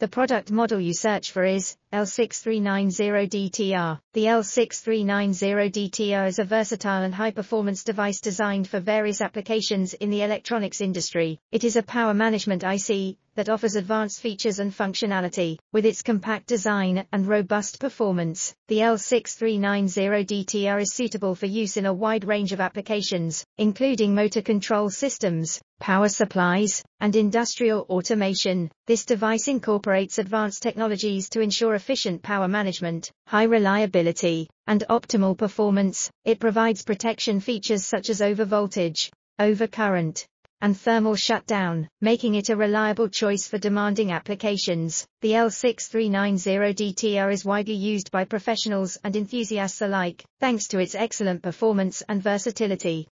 The product model you search for is L6390DTR. The L6390DTR is a versatile and high-performance device designed for various applications in the electronics industry. It is a power management IC that offers advanced features and functionality. With its compact design and robust performance, the L6390DTR is suitable for use in a wide range of applications, including motor control systems, power supplies, and industrial automation. This device incorporates advanced technologies to ensure efficient power management, high reliability, and optimal performance. It provides protection features such as overvoltage, overcurrent, and thermal shutdown, making it a reliable choice for demanding applications. The L6390DTR is widely used by professionals and enthusiasts alike, thanks to its excellent performance and versatility.